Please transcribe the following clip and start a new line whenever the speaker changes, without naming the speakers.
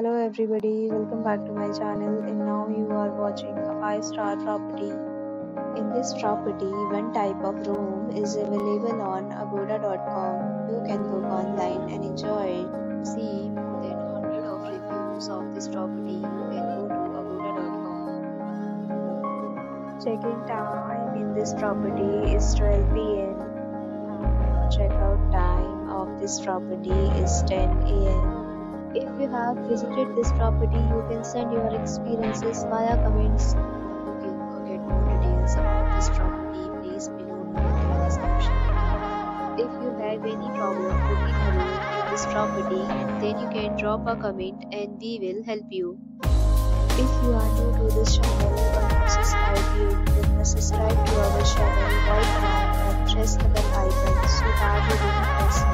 Hello everybody, welcome back to my channel and now you are watching a 5 star property. In this property, one type of room is available on agoda.com. You can book online and enjoy it. See more than 100 of reviews of this property, you can go to agoda.com. Check-in time in this property is 12 pm. Checkout time of this property is 10 am. If you have visited this property, you can send your experiences via comments. Booking or get more details about this property, please below in the description. If you have any problem booking a room in this property, then you can drop a comment and we will help you. If you are new to this channel or not subscribed yet, then subscribe to our channel right now and press the bell icon so that you don't miss